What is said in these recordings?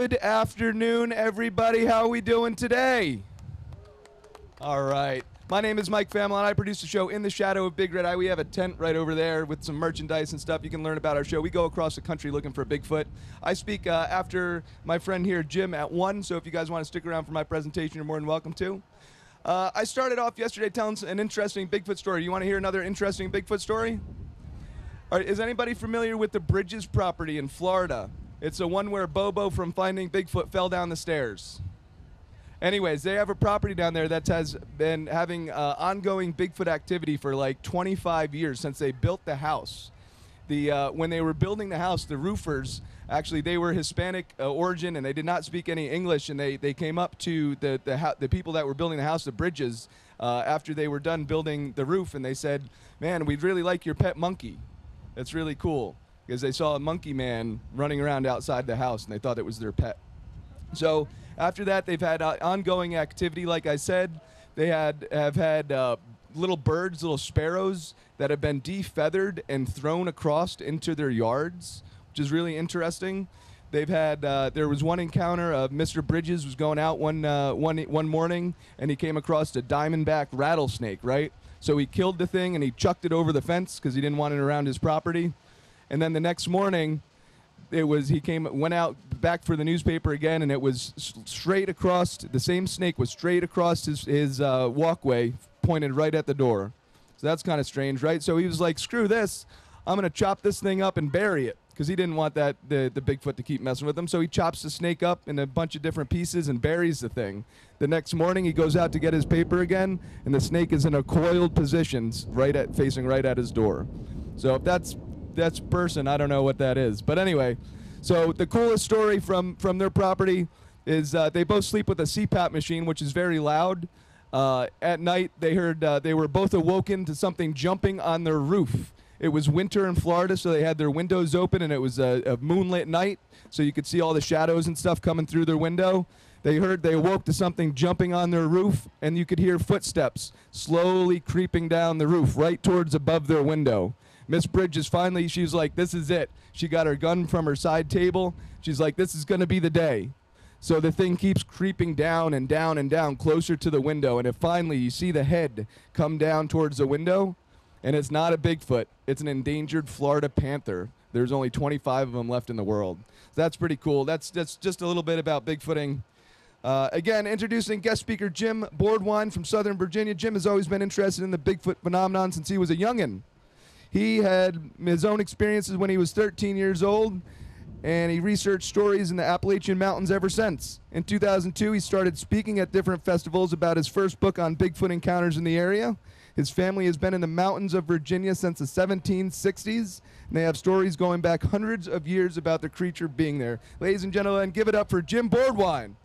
Good afternoon, everybody. How are we doing today? All right. My name is Mike Familon. I produce the show In the Shadow of Big Red Eye. We have a tent right over there with some merchandise and stuff. You can learn about our show. We go across the country looking for Bigfoot. I speak uh, after my friend here, Jim, at 1, so if you guys want to stick around for my presentation, you're more than welcome to. Uh, I started off yesterday telling an interesting Bigfoot story. You want to hear another interesting Bigfoot story? All right, is anybody familiar with the Bridges property in Florida? It's the one where Bobo from Finding Bigfoot fell down the stairs. Anyways, they have a property down there that has been having uh, ongoing Bigfoot activity for like 25 years since they built the house. The uh, when they were building the house, the roofers actually they were Hispanic uh, origin and they did not speak any English, and they, they came up to the the, the people that were building the house, the Bridges, uh, after they were done building the roof, and they said, "Man, we'd really like your pet monkey. That's really cool." Because they saw a monkey man running around outside the house, and they thought it was their pet. So after that, they've had uh, ongoing activity. Like I said, they had have had uh, little birds, little sparrows that have been defeathered and thrown across into their yards, which is really interesting. They've had uh, there was one encounter of Mr. Bridges was going out one uh, one one morning and he came across a diamondback rattlesnake. Right, so he killed the thing and he chucked it over the fence because he didn't want it around his property. And then the next morning, it was he came went out back for the newspaper again and it was straight across the same snake was straight across his his uh, walkway pointed right at the door. So that's kind of strange right? So he was like screw this. I'm going to chop this thing up and bury it. Because he didn't want that the, the bigfoot to keep messing with him. So he chops the snake up in a bunch of different pieces and buries the thing. The next morning he goes out to get his paper again and the snake is in a coiled position right at facing right at his door. So if that's that's person. I don't know what that is. But anyway, so the coolest story from from their property is uh, they both sleep with a CPAP machine, which is very loud. Uh, at night, they heard uh, they were both awoken to something jumping on their roof. It was winter in Florida, so they had their windows open, and it was a, a moonlit night, so you could see all the shadows and stuff coming through their window. They heard they awoke to something jumping on their roof, and you could hear footsteps slowly creeping down the roof right towards above their window. Miss Bridges finally, she was like, This is it. She got her gun from her side table. She's like, This is going to be the day. So the thing keeps creeping down and down and down closer to the window. And if finally you see the head come down towards the window, and it's not a Bigfoot, it's an endangered Florida panther. There's only 25 of them left in the world. That's pretty cool. That's, that's just a little bit about Bigfooting. Uh, again, introducing guest speaker Jim Bordwine from Southern Virginia. Jim has always been interested in the Bigfoot phenomenon since he was a youngin'. He had his own experiences when he was 13 years old, and he researched stories in the Appalachian Mountains ever since. In 2002, he started speaking at different festivals about his first book on Bigfoot encounters in the area. His family has been in the mountains of Virginia since the 1760s, and they have stories going back hundreds of years about the creature being there. Ladies and gentlemen, give it up for Jim Bordwine.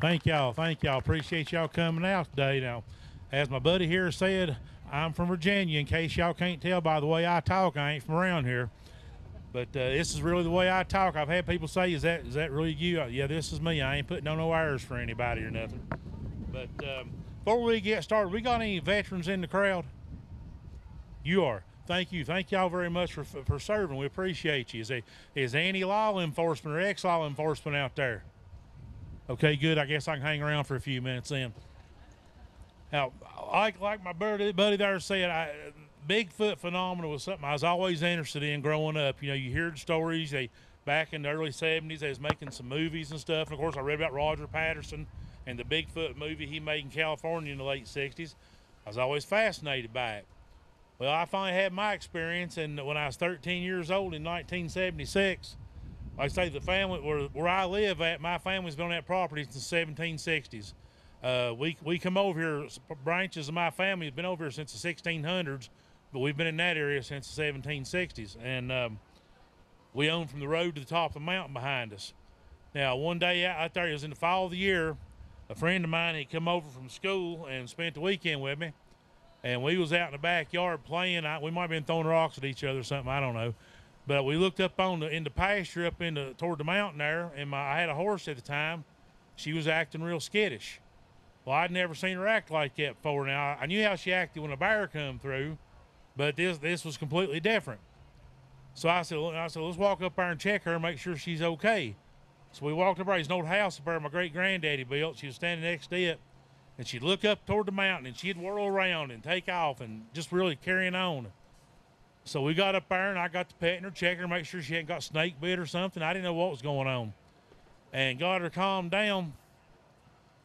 Thank y'all. Thank y'all. Appreciate y'all coming out today. Now, as my buddy here said, I'm from Virginia. In case y'all can't tell by the way I talk, I ain't from around here. But uh, this is really the way I talk. I've had people say, "Is that is that really you?" Uh, Yeah, this is me. I ain't putting on no airs for anybody or nothing. But um, before we get started, we got any veterans in the crowd? You are. Thank you. Thank y'all very much for for serving. We appreciate you. Is, a, any law enforcement or ex law enforcement out there? Okay, good. I guess I can hang around for a few minutes then. Now, like like my buddy, buddy there said, I, Bigfoot phenomenon was something I was always interested in growing up. You know, you hear the stories. They back in the early '70s, they was making some movies and stuff. And of course, I read about Roger Patterson and the Bigfoot movie he made in California in the late '60s. I was always fascinated by it. Well, I finally had my experience, and when I was 13 years old in 1976, like I say, the family where, where I live at, my family's been on that property since the 1760s. Uh, we we come over here. Branches of my family have been over here since the 1600s, but we've been in that area since the 1760s, and um, we own from the road to the top of the mountain behind us. Now, one day out there, it was in the fall of the year. A friend of mine had come over from school and spent the weekend with me, and we was out in the backyard playing. I, we might have been throwing rocks at each other or something. I don't know. But we looked up on the in the pasture up in the toward the mountain there, and my I had a horse at the time. She was acting real skittish. Well, I'd never seen her act like that before. Now I knew how she acted when a bear come through, but this this was completely different. So I said, I said, let's walk up there and check her, and make sure she's okay. So we walked up there. There's an old house up there my great granddaddy built. She was standing next to it, and she'd look up toward the mountain and she'd whirl around and take off and just really carrying on. So we got up there and I got to petting her, checking her, make sure she hadn't got snake bit or something. I didn't know what was going on, and got her calmed down.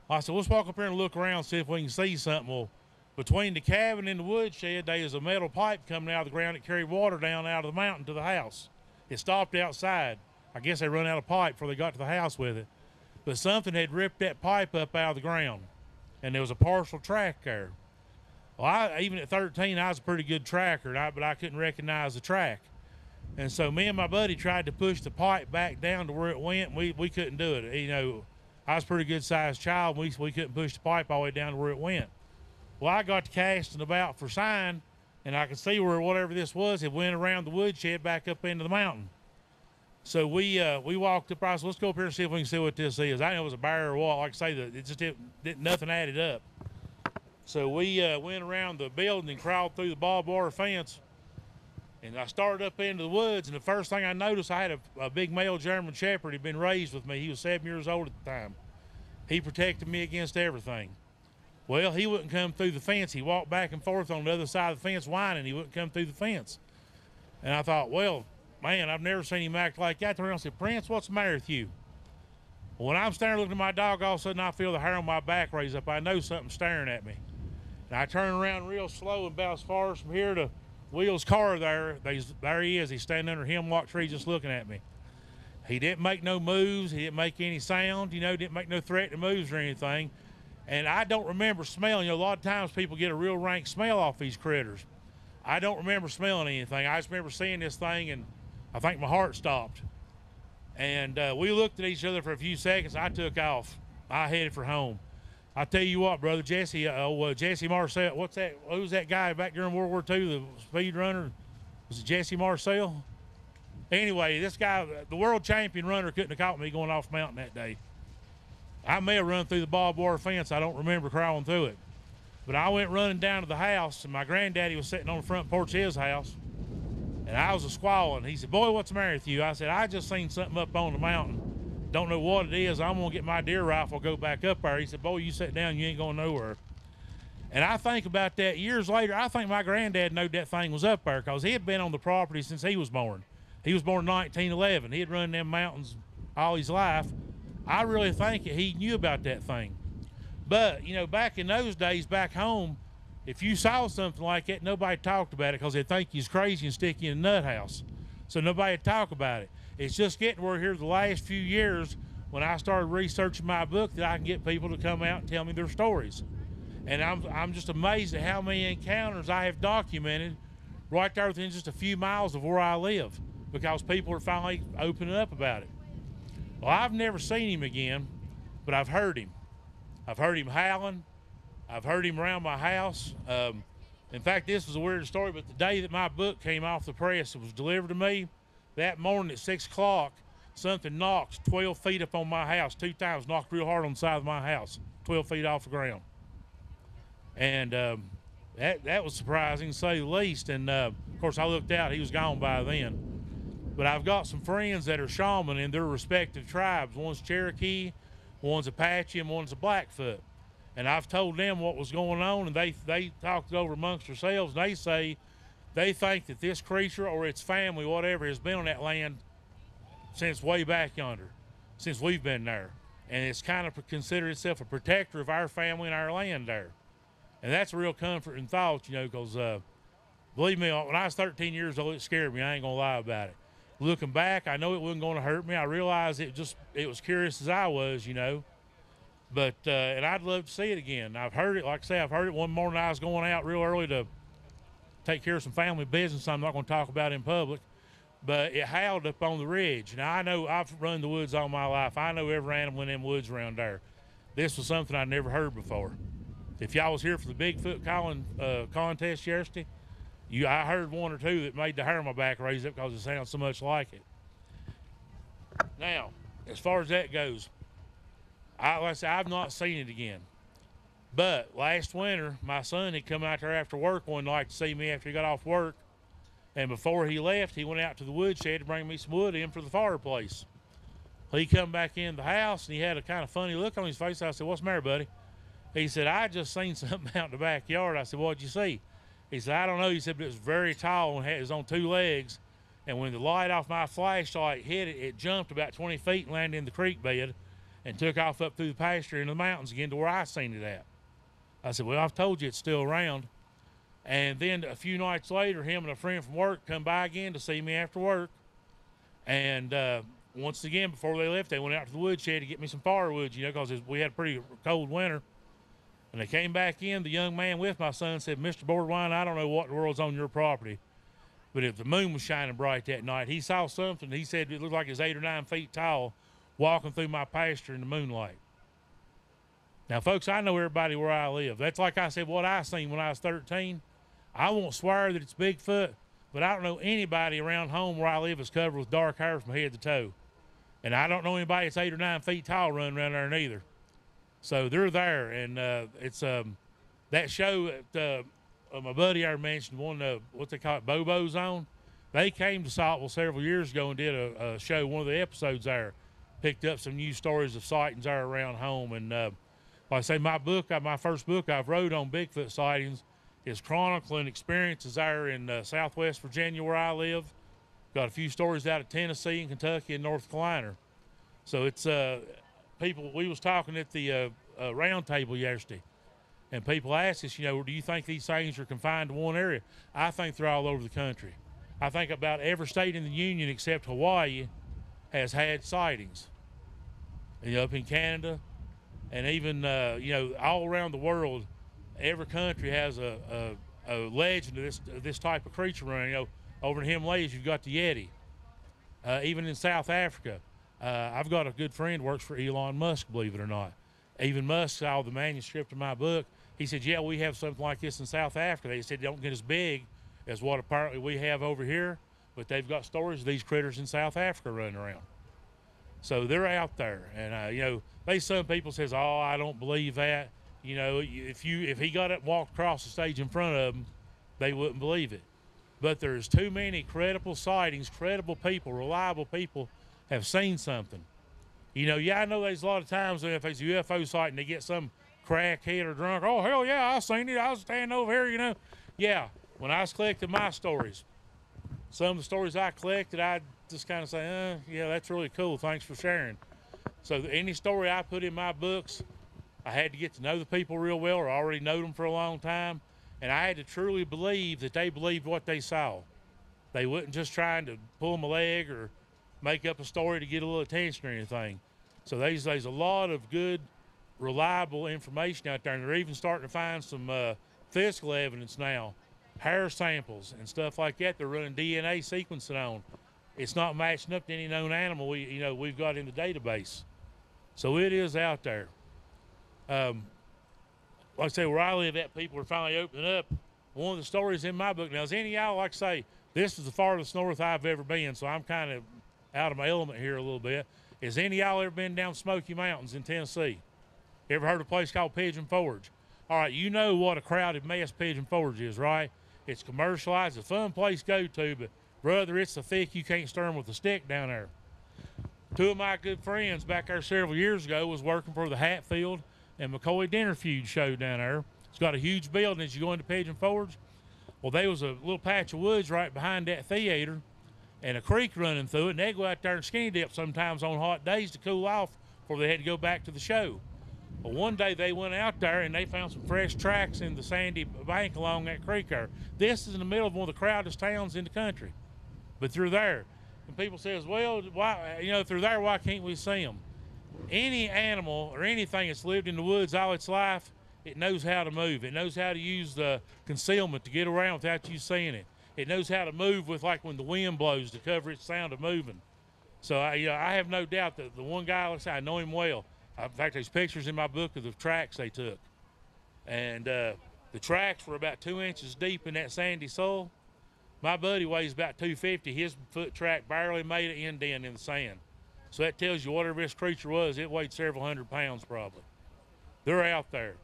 I said, let's walk up here and look around, see if we can see something. Well, between the cabin and the woodshed, there is a metal pipe coming out of the ground that carried water down out of the mountain to the house. It stopped outside. I guess they run out of pipe before they got to the house with it. But something had ripped that pipe up out of the ground, and there was a partial track there. Well, I, even at 13, I was a pretty good tracker, but I couldn't recognize the track. And so me and my buddy tried to push the pipe back down to where it went. We, we couldn't do it. You know, I was a pretty good sized child. We, we couldn't push the pipe all the way down to where it went. Well, I got to casting about for sign, and I could see where whatever this was, it went around the woodshed back up into the mountain. So we uh, we walked up. I said, "Let's go up here and see if we can see what this is." I know it was a barrier wall. Like I say, that it just didn't nothing added up. So we uh, went around the building and crawled through the barbed wire fence, and I started up into the woods. And the first thing I noticed, I had a, a big male German Shepherd. He'd been raised with me. He was seven years old at the time. He protected me against everything. Well, he wouldn't come through the fence. He walked back and forth on the other side of the fence whining. He wouldn't come through the fence. And I thought, well, man, I've never seen him act like that. And said, Prince, what's the matter with you? When I'm standing looking at my dog, all of a sudden I feel the hair on my back raise up. I know something's staring at me. And I turn around real slow and as far from here to Will's car there. There he is. He's standing under hemlock tree just looking at me. He didn't make no moves. He didn't make any sound, you know, didn't make no threat threatening moves or anything. And I don't remember smelling. You know, a lot of times people get a real rank smell off these critters. I don't remember smelling anything. I just remember seeing this thing, and I think my heart stopped. And uh, we looked at each other for a few seconds. I took off. I headed for home. I tell you what, brother Jesse, uh, uh, Jesse Marcel. What's that? Who's that guy back during World War II, the speed runner? Was it Jesse Marcel? Anyway, this guy, the world champion runner, couldn't have caught me going off mountain that day. I may have run through the barbed wire fence. I don't remember crawling through it. But I went running down to the house, and my granddaddy was sitting on the front porch of his house, and I was a squalling. He said, Boy, what's the matter with you? I said, I just seen something up on the mountain. Don't know what it is. I'm to get my deer rifle, go back up there. He said, Boy, you sit down, you ain't going nowhere. And I think about that years later. I think my granddad knew that thing was up there because he had been on the property since he was born. He was born in 1911. He had run them mountains all his life. I really think he knew about that thing. But, you know, back in those days, back home, if you saw something like that, nobody talked about it because they'd think you's crazy and stick you in a nut house. So nobody would talk about it. It's just getting where here the last few years when I started researching my book that I can get people to come out and tell me their stories. And I'm, I'm just amazed at how many encounters I have documented right there within just a few miles of where I live because people are finally opening up about it. Well, I've never seen him again, but I've heard him. I've heard him howling. I've heard him around my house. Um, in fact, this was a weird story, but the day that my book came off the press, it was delivered to me. That morning at 6 o'clock, something knocks 12 feet up on my house, two times, knocked real hard on the side of my house, 12 feet off the ground. And um, that, that was surprising, to say the least. And uh, of course, I looked out, he was gone by then. But I've got some friends that are shaman in their respective tribes. One's Cherokee, one's Apache, and one's a Blackfoot. And I've told them what was going on, and they they talked it over amongst themselves. And they say they think that this creature or its family, whatever, has been on that land since way back yonder, since we've been there. And it's kind of considered itself a protector of our family and our land there. And that's a real comforting thought, you know, because uh, believe me, when I was 13 years old, it scared me. I ain't going to lie about it looking back, I know it wasn't going to hurt me. I realized it just it was curious as I was, you know. But uh, and I'd love to see it again. I've heard it, like I say, I've heard it one morning. I was going out real early to take care of some family business. I'm not going to talk about in public, but it howled up on the ridge. Now I know I've run the woods all my life. I know every animal in them woods around there. This was something I never heard before. If y'all was here for the Bigfoot calling uh, contest yesterday, you, I heard one or two that made the hair on my back raise up because it sounds so much like it. Now, as far as that goes, I, like I I've not seen it again. But last winter, my son had come out there after work one night to see me after he got off work. And before he left, he went out to the woodshed to bring me some wood in for the fireplace. He come back in the house and he had a kind of funny look on his face. I said, "What's the matter, buddy?" He said, "I just seen something out in the backyard." I said, "What'd you see?" He said, "I don't know." He said, "But it was very tall and it was on two legs." And when the light off my flashlight hit it, it jumped about 20 feet and landed in the creek bed and took off up through the pasture in the mountains again to where I seen it at. I said, Well, I've told you it's still around. And then a few nights later, him and a friend from work come by again to see me after work. And uh, once again, before they left, they went out to the woodshed to get me some firewood, you know, because we had a pretty cold winter. And they came back in. The young man with my son said, Mr. Bordwine, I don't know what the world's on your property, but if the moon was shining bright that night, he saw something. He said it looked like it was eight or nine feet tall walking through my pasture in the moonlight. Now, folks, I know everybody where I live. That's like I said, what I seen when I was 13. I won't swear that it's Bigfoot, but I don't know anybody around home where I live is covered with dark hair from head to toe. And I don't know anybody that's eight or nine feet tall running around there neither. So they're there, and uh, it's um, that show that uh, uh, my buddy I mentioned, one of what they call it, Bobo Zone. They came to Saltville several years ago and did a, a, show, one of the episodes there, picked up some news stories of sightings there around home. And uh, I say, my book, uh, my first book I've wrote on Bigfoot sightings is chronicling experiences there in uh, Southwest Virginia where I live. Got a few stories out of Tennessee and Kentucky and North Carolina. So it's uh, people. We was talking at the uh, uh, round table yesterday, and people asked us, you know, do you think these things are confined to one area? I think they're all over the country. I think about every state in the union except Hawaii has had sightings. You know, up in Canada, and even uh, you know all around the world, every country has a, a, a legend of this of this type of creature running. You know, over in the Himalayas, you've got the Yeti. Uh, even in South Africa, uh, I've got a good friend works for Elon Musk, believe it or not. Even Musk saw the manuscript of my book. He said, "Yeah, we have something like this in South Africa." They said, "Don't get as big as what apparently we have over here, but they've got stories of these critters in South Africa running around." So they're out there, and uh, you know, they some people says, "Oh, I don't believe that." You know, if you if he got up and walked across the stage in front of them, they wouldn't believe it. But there's too many credible sightings, credible people, reliable people have seen something. You know, yeah, I know there's a lot of times when if it's a UFO sighting, they get some crackhead or drunk. Oh hell yeah, I seen it. I was standing over here. You know, yeah. When I was collecting my stories, some of the stories I collected, I just kind of say, uh, yeah, that's really cool. Thanks for sharing. So any story I put in my books, I had to get to know the people real well or already know them for a long time. And I had to truly believe that they believed what they saw. They wasn't just trying to pull them a leg or make up a story to get a little attention or anything. So there's, there's a lot of good, reliable information out there. And they're even starting to find some uh, physical evidence now, hair samples and stuff like that. They're running DNA sequencing on it's not matching up to any known animal we you know we've got in the database. So it is out there. Um, like I say, where I live at, people are finally opening up. One of the stories in my book now is any y'all like I say this is the farthest north I've ever been, so I'm kind of out of my element here a little bit. Is any y'all ever been down Smoky Mountains in Tennessee? Ever heard of a place called Pigeon Forge? All right, you know what a crowded mess Pigeon Forge is, right? It's commercialized, it's a fun place to go to, but Brother, it's so thick you can't stir them with a stick down there. Two of my good friends back there several years ago was working for the Hatfield and McCoy Dinner Feud show down there. It's got a huge building as you go into Pigeon Forge. Well, there was a little patch of woods right behind that theater and a creek running through it, and they go out there and skinny dip sometimes on hot days to cool off before they had to go back to the show. Well, one day they went out there and they found some fresh tracks in the sandy bank along that creek there. This is in the middle of one of the crowded towns in the country but they're there. And people says, well, why, you know, through there, why can't we see them? Any animal or anything that's lived in the woods all its life, it knows how to move. It knows how to use the concealment to get around without you seeing it. It knows how to move with like when the wind blows to cover its sound of moving. So I, you know, I have no doubt that the one guy, I know him well. In fact, there's pictures in my book of the tracks they took, and uh, the tracks were about two inches deep in that sandy soil. My buddy weighs about 250. His foot track barely made an indent in the sand. So that tells you whatever this creature was, it weighed several hundred pounds probably. They're out there.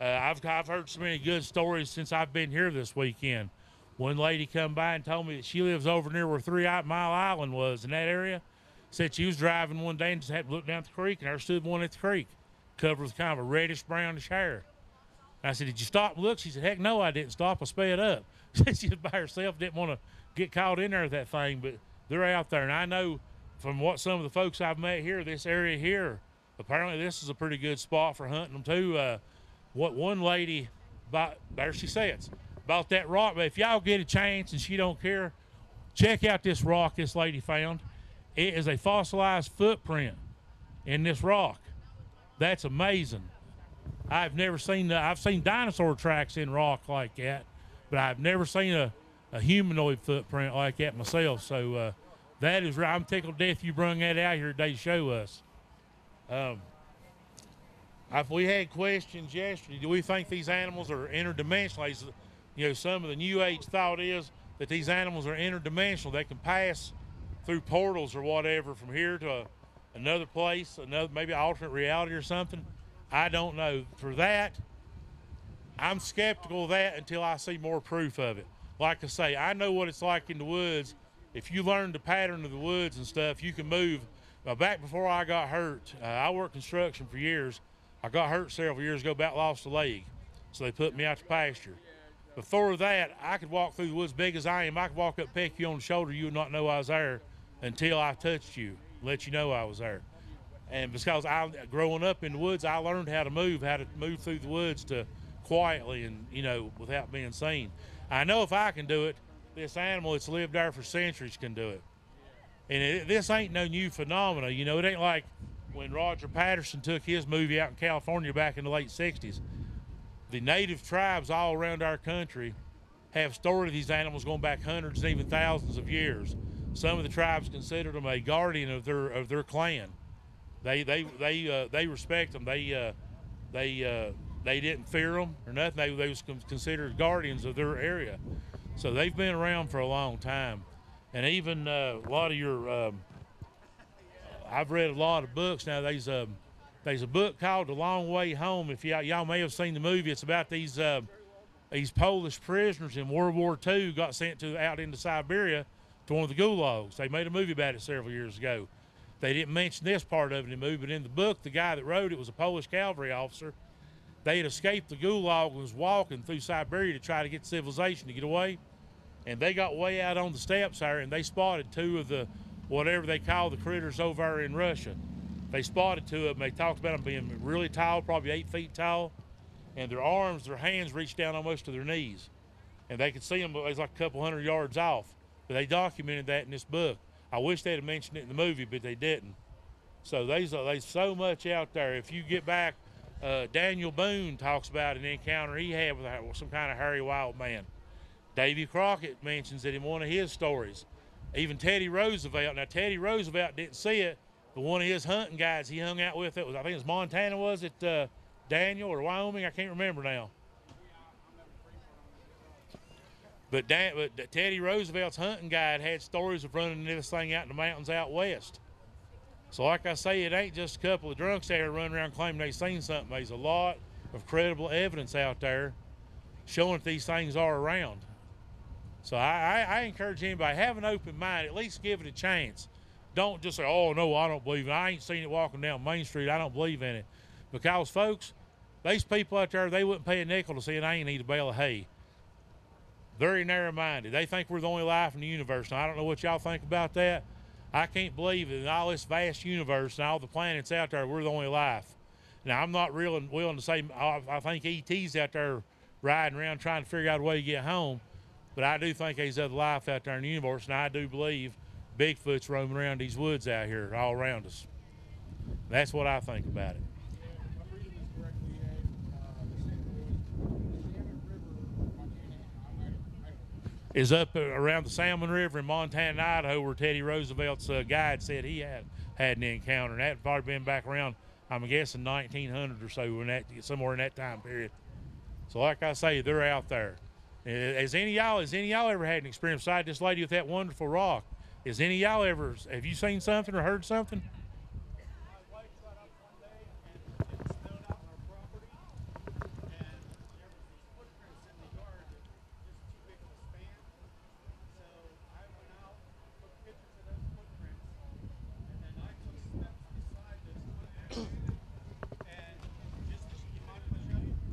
Uh, I've, I've heard so many good stories since I've been here this weekend. One lady come by and told me that she lives over near where Three Mile Island was in that area. Said she was driving one day and just had to look down the creek, and there stood one at the creek, covered with kind of a reddish brownish hair. I said, "Did you stop and look?" She said, "Heck no, I didn't stop. I sped up." she was by herself, didn't want to get caught in there with that thing, but they're out there, and I know from what some of the folks I've met here, this area here, apparently this is a pretty good spot for hunting them too. Uh, what one lady, there she sits, bought that rock. But if y'all get a chance and she don't care, check out this rock this lady found. It is a fossilized footprint in this rock. That's amazing. I've never seen the, I've seen dinosaur tracks in rock like that, but I've never seen a, a humanoid footprint like that myself. So uh, that is right. I'm tickled death you brung that out here today to show us. Um, if we had questions yesterday, do we think these animals are interdimensional? You know, some of the New Age thought is that these animals are interdimensional. They can pass through portals or whatever from here to another place, another maybe alternate reality or something. I don't know. For that, I'm skeptical of that until I see more proof of it. Like I say, I know what it's like in the woods. If you learn the pattern of the woods and stuff, you can move. Now, back before I got hurt, uh, I worked construction for years. I got hurt several years ago, about lost a leg. So they put me out to pasture. Before that, I could walk through the woods big as I am. I could walk up, peck you on the shoulder, you would not know I was there until I touched you, let you know I was there. And because I, growing up in the woods, I learned how to move, how to move through the woods to quietly and you know without being seen. I know if I can do it, this animal that's lived there for centuries can do it. And it, this ain't no new phenomena. You know, it ain't like when Roger Patterson took his movie out in California back in the late 60s. The native tribes all around our country have stored these animals going back hundreds and even thousands of years. Some of the tribes considered them a guardian of their of their clan. They they they uh, they respect them. They uh, they uh, they didn't fear them or nothing. They they was considered guardians of their area. So they've been around for a long time, and even uh, a lot of your um, I've read a lot of books now. There's a there's a book called The Long Way Home. If y'all, y'all may have seen the movie, it's about these uh, these Polish prisoners in World War II got sent to out into Siberia one of the gulags. They made a movie about it several years ago. They didn't mention this part of it in the movie, but in the book, the guy that wrote it was a Polish cavalry officer. They had escaped the gulag and was walking through Siberia to try to get civilization to get away. And they got way out on the steppes there and they spotted two of the whatever they call the critters over in Russia. They spotted two of them. They talked about them being really tall, probably eight feet tall, and their arms, their hands reached down almost to their knees, and they could see them. It was like a couple hundred yards off. But they documented that in this book. I wish they'd have mentioned it in the movie, but they didn't. So there's there's so much out there. If you get back, uh, Daniel Boone talks about an encounter he had with some kind of hairy wild man. Davy Crockett mentions it in one of his stories even Teddy Roosevelt. Now Teddy Roosevelt didn't see it, but one of his hunting guys he hung out with it was I think it was Montana, was it uh, Daniel or Wyoming? I can't remember now. But, Dan, but Teddy Roosevelt's hunting guide had stories of running this thing out in the mountains out west. So, like I say, it ain't just a couple of drunks there running around claiming they seen something. There's a lot of credible evidence out there showing that these things are around. So I, I, I, encourage anybody have an open mind. At least give it a chance. Don't just say, "Oh no, I don't believe it. I ain't seen it walking down Main Street. I don't believe in it." Because folks, these people out there, they wouldn't pay a nickel to see an ain't eat a bale of hay. Very narrow-minded. They think we're the only life in the universe. Now I don't know what y'all think about that. I can't believe that in all this vast universe and all the planets out there, we're the only life. Now I'm not really willing to say I think ET's out there riding around trying to figure out a way to get home. But I do think there's other life out there in the universe, and I do believe Bigfoot's roaming around these woods out here all around us. That's what I think about it. Is up around the Salmon River in Montana and Idaho, where Teddy Roosevelt's uh, guide said he had had an encounter, and that probably been back around, I'm guessing 1900 or so, in that somewhere in that time period. So, like I say, they're out there. Has any y'all has any y'all ever had an experience beside this lady with that wonderful rock? Has any y'all ever have you seen something or heard something?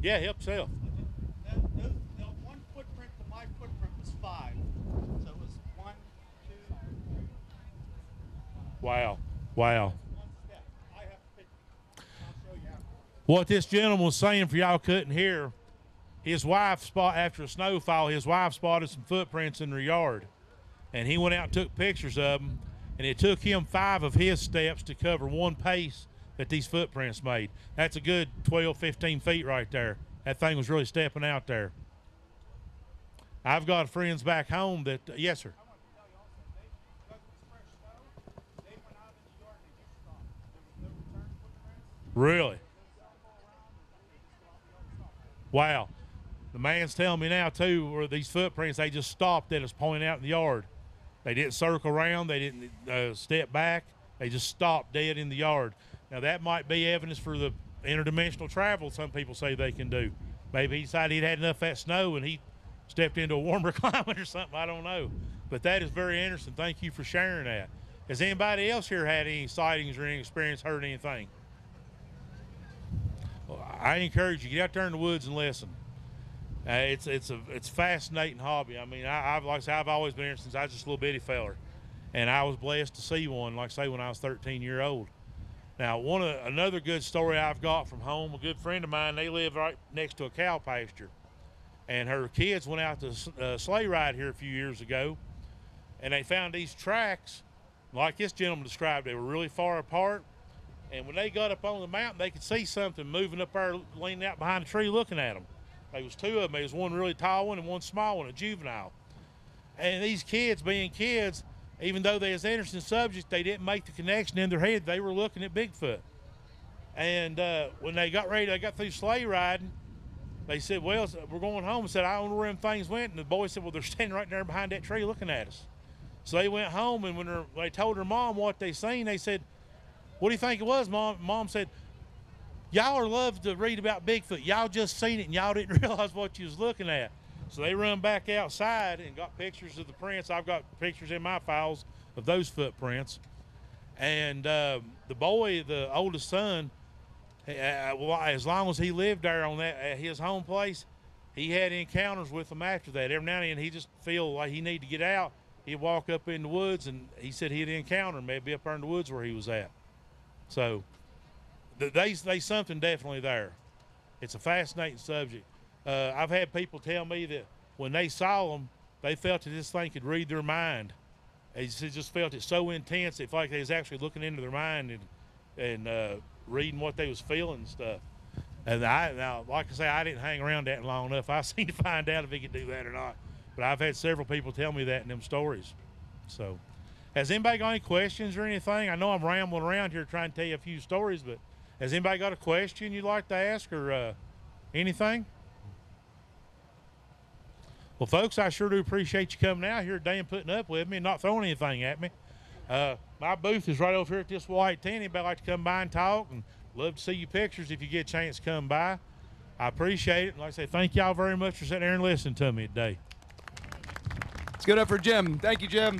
Yeah, help yourself. That, those, the one footprint to my footprint was five. So it was one, two, Wow. Wow. one step. I have 50. I'll show you how. What this gentleman was saying for y'all couldn't hear, his wife spot after a snowfall, his wife spotted some footprints in their yard. And he went out and took pictures of them. And it took him five of his steps to cover one pace that these footprints made. That's a good 12, 15 feet right there. That thing was really stepping out there. I've got friends back home that, yes, sir. Really? Wow. The man's telling me now too, where these footprints they just stopped at us pointing out in the yard. They didn't circle around. They didn't uh, step back. They just stopped dead in the yard. Now that might be evidence for the interdimensional travel some people say they can do. Maybe he decided he'd had enough of that snow and he stepped into a warmer climate or something. I don't know. But that is very interesting. Thank you for sharing that. Has anybody else here had any sightings or any experience, heard anything? Well, I encourage you get out there in the woods and listen. Uh, it's it's a it's fascinating hobby. I mean, I, I've like I say, I've always been here since I was just a little bitty feller, and I was blessed to see one. Like say, when I was 13 year old. Now, one another good story I've got from home. A good friend of mine, they live right next to a cow pasture, and her kids went out to uh, sleigh ride here a few years ago, and they found these tracks, like this gentleman described. They were really far apart, and when they got up on the mountain, they could see something moving up there, leaning out behind a tree, looking at them. There was two of them. There was one really tall one and one small one, a juvenile. And these kids, being kids, even though they was interesting subjects, they didn't make the connection in their head. They were looking at Bigfoot. And uh, when they got ready, they got through sleigh riding. They said, "Well, we're going home." I said, "I don't know where things went." And the boy said, "Well, they're standing right there behind that tree, looking at us." So they went home, and when they told their mom what they seen, they said, "What do you think it was, mom?" Mom said, y'all are love to read about Bigfoot. Y'all just seen it and y'all didn't realize what you was looking at. So they run back outside and got pictures of the prints. I've got pictures in my files of those footprints. And uh, the boy, the oldest son, uh, well, as long as he lived there on that at his home place, he had encounters with them after that. Every now and then he just feel like he need to get out. He'd walk up in the woods and he said he'd encounter maybe up there in the woods where he was at. So they they something definitely there. It's a fascinating subject. Uh, I've had people tell me that when they saw them, they felt that this thing could read their mind. They just, felt it so intense, it felt like they was actually looking into their mind and and uh, reading what they was feeling and stuff. And I now, like I say, I didn't hang around that long enough. I seen to find out if he could do that or not. But I've had several people tell me that in them stories. So, has anybody got any questions or anything? I know I'm rambling around here trying to tell you a few stories, but has anybody got a question you'd like to ask or uh, anything? Well, folks, I sure do appreciate you coming out here today and putting up with me and not throwing anything at me. Uh, my booth is right over here at this white tent. Anybody like to come by and talk? And love to see you pictures if you get a chance to come by. I appreciate it. And like I say, thank y'all very much for sitting there and listening to me today. Let's give it up for Jim. Thank you, Jim.